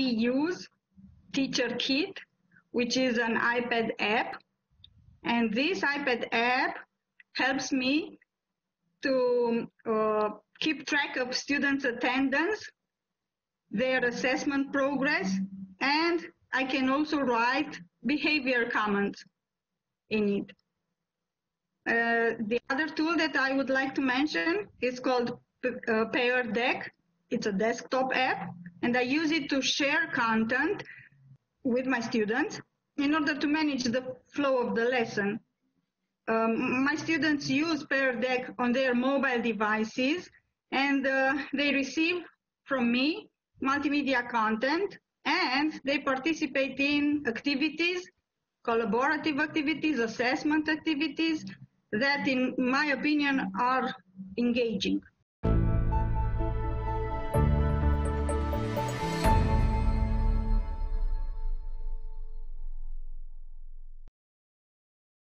use Teacher Kit, which is an iPad app. And this iPad app helps me to uh, keep track of students' attendance, their assessment progress, and I can also write behavior comments in it. Uh, the other tool that I would like to mention is called uh, Pear Deck. It's a desktop app, and I use it to share content with my students in order to manage the flow of the lesson. Um, my students use Pear Deck on their mobile devices, and uh, they receive from me multimedia content, and they participate in activities, collaborative activities, assessment activities that, in my opinion, are engaging.